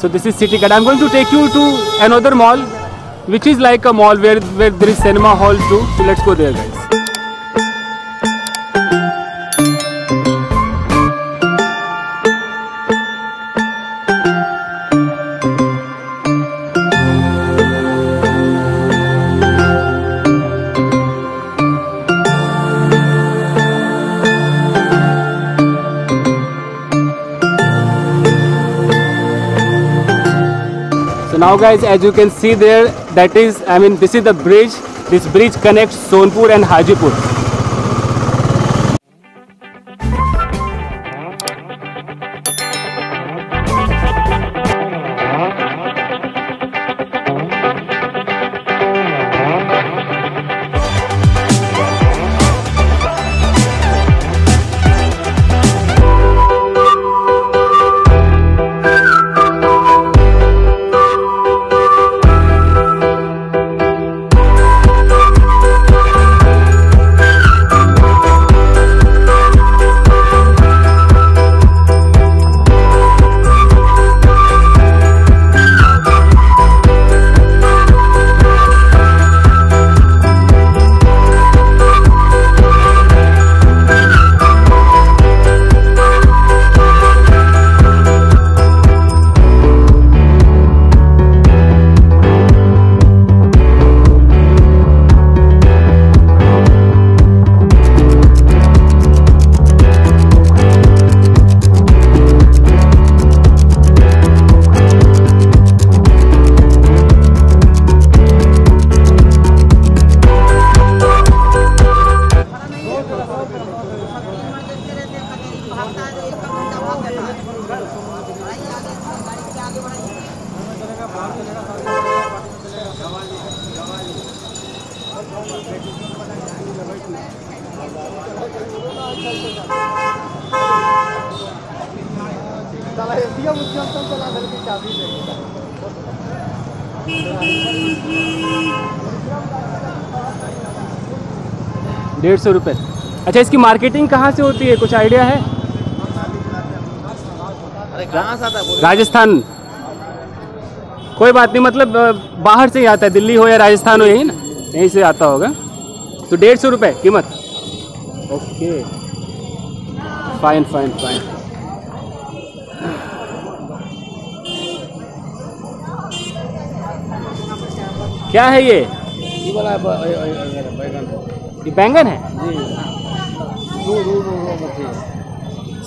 So this is City Card. I'm going to take you to another mall, which is like a mall where where there is cinema hall too. So let's go there, guys. Now guys as you can see there that is I mean this is the bridge this bridge connects Sonpur and Hajipur. डेढ़ सौ रुपये अच्छा इसकी marketing कहाँ से होती है? कुछ आइडिया है अरे कहाँ से आता है बोलो? राजस्थान। कोई बात नहीं मतलब बाहर से ही आता है दिल्ली हो या राजस्थान हो यही ना? यहीं से आता होगा। तो डेढ़ सौ रुपये कीमत। ओके। फाइन फाइन फाइन क्या है। ये बैगन है? जी।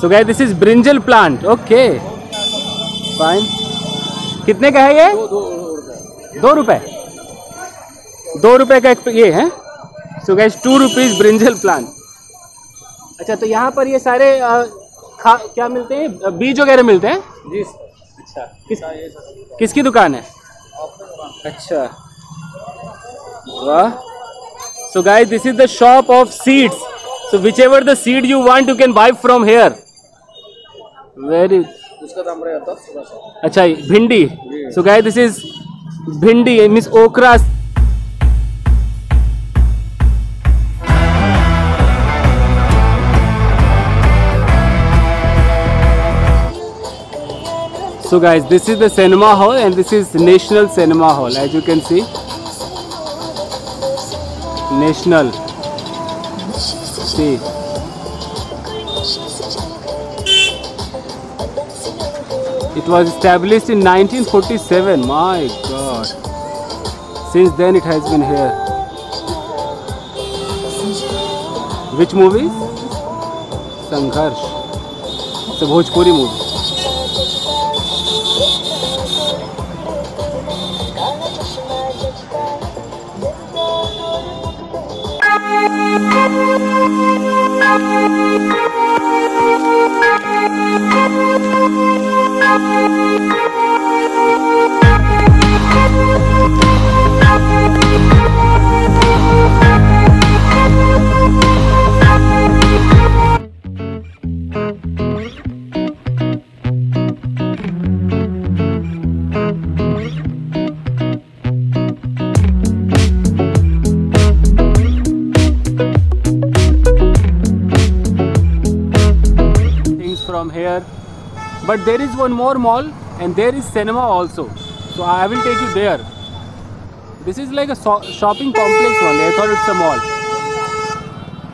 So guys this is brinjal plant okay fine कितने का है ये? दो रुपए। दो रुपए। का एक ये है। So guys two rupees brinjal plant अच्छा तो यहाँ पर ये सारे अ, खा क्या मिलते हैं? बीज वगैरह मिलते हैं? जी अच्छा। किस किसकी दुकान है? अच्छा। वाह। So guys this is the shop of seeds so whichever the seed you want you can buy from here very उसका दाम रहेगा दस अच्छा भिंडी सो गाइस दिस इज़ भिंडी means okra So guys, this is the cinema hall and this is National Cinema Hall as you can see. National. See. It was established in 1947. My god. Since then it has been here. Which movie? Sangharsh. It's a Bhojpuri movie. But there is one more mall and there is cinema also. So I will take you there. This is like a so- shopping complex only. I thought it's a mall.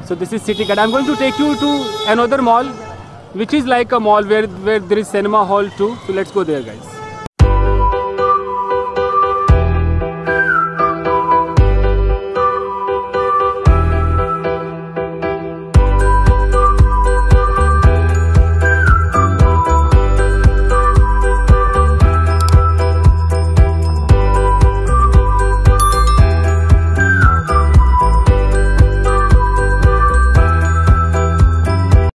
So this is City Cat. I'm going to take you to another mall, which is like a mall where where there is cinema hall too. So let's go there, guys.